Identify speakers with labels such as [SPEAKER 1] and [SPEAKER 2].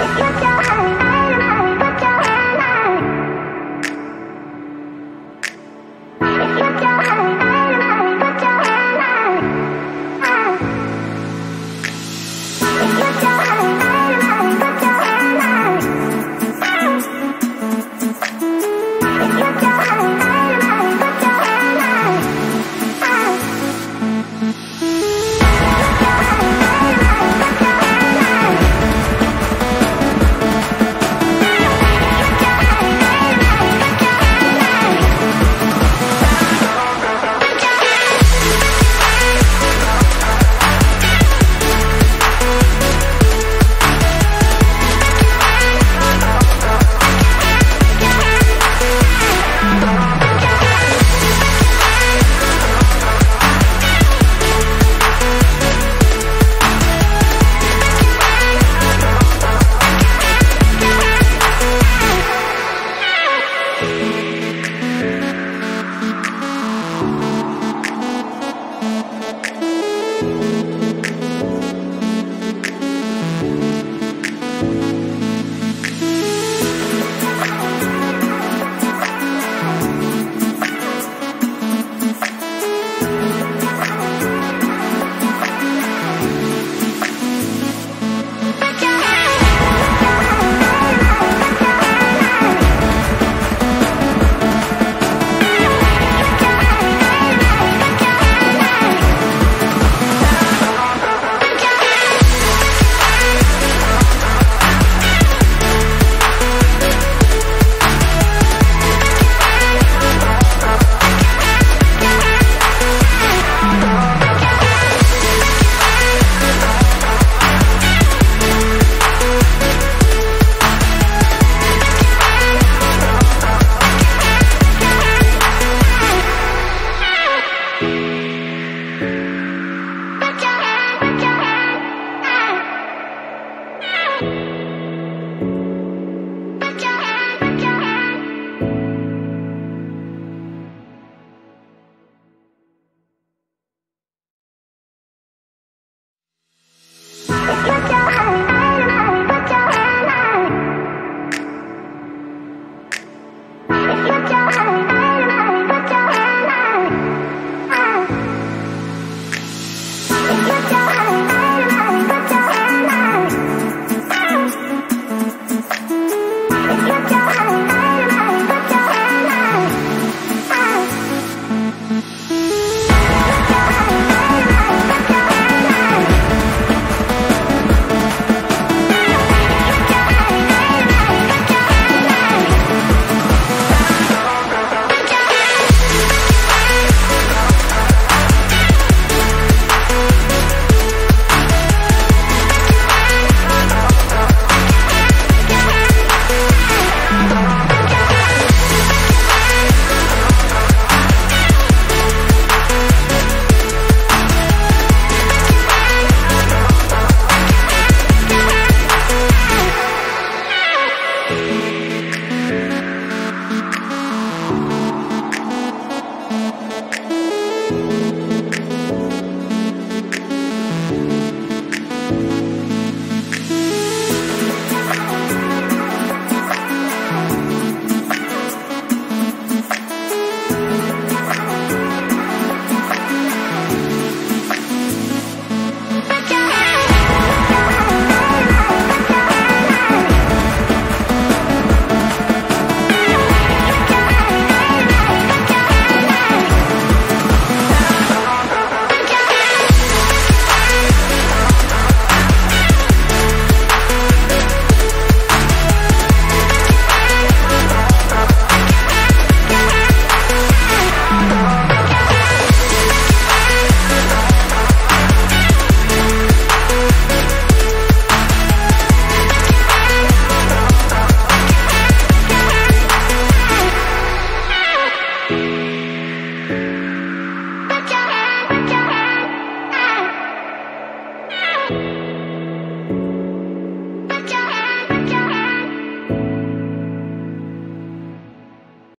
[SPEAKER 1] okay.
[SPEAKER 2] Thank you. you